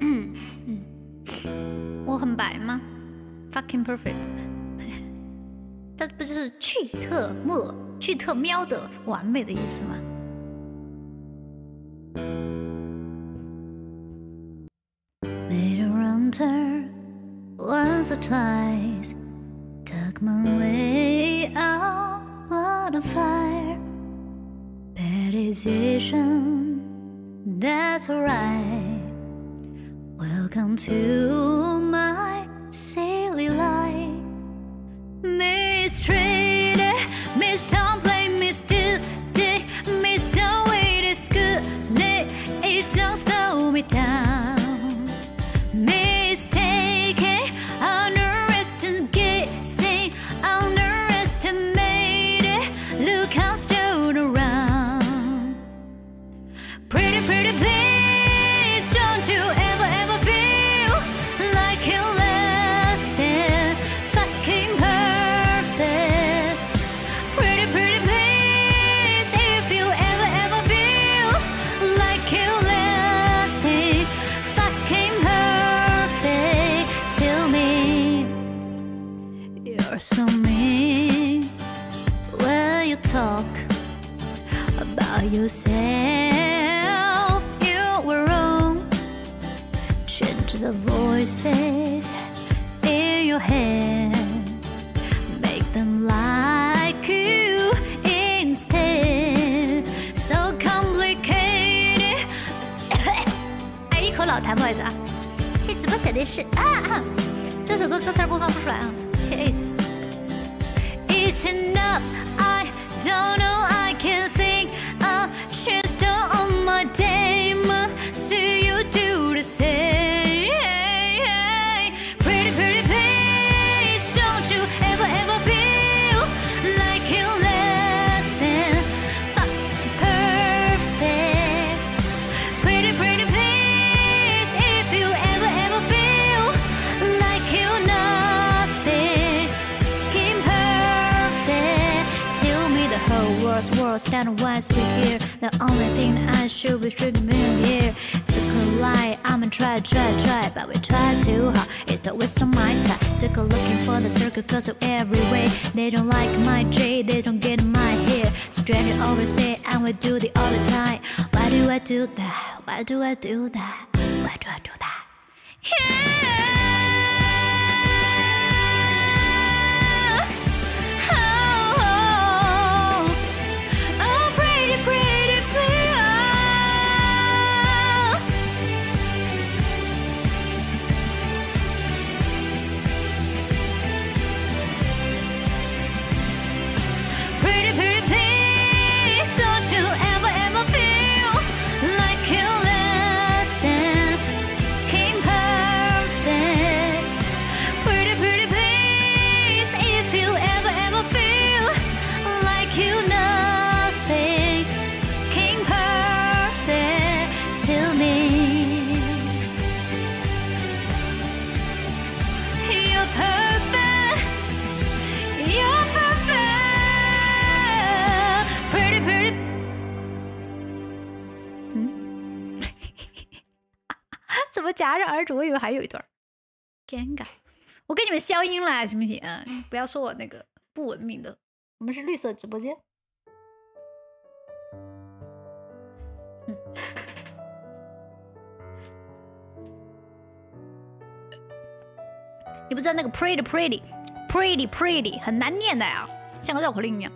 我很白吗？Fucking perfect，这不就是去特么去特喵的完美的意思吗？Made around her once or twice, took my way out of the fire. Bad decision, that's alright. Welcome to my silly life. Mistreated, so mean when you talk about yourself. You were wrong. Change the voices in your head. Make them like you instead. So complicated. 哎，一口老痰，不好意思啊。谢谢直播小电视啊啊！这首歌歌词儿播放不出来啊， Stand why I speak here. The only thing I should be treating me here. It's a lie. I'ma try, try, try, but we try too hard. It's the waste of my time. To go looking for the circle cause of every way. They don't like my J, they don't get my hair. Stranger always say I will do the all the time. Why do I do that? Why do I do that? Why do I do that? Yeah. 怎么戛然而止？我以为还有一段，尴尬。我给你们消音了，行不行？不要说我那个不文明的。我们是绿色直播间。嗯 你不知道那个 pretty pretty pretty pretty 很难念的呀，像个绕口令一样。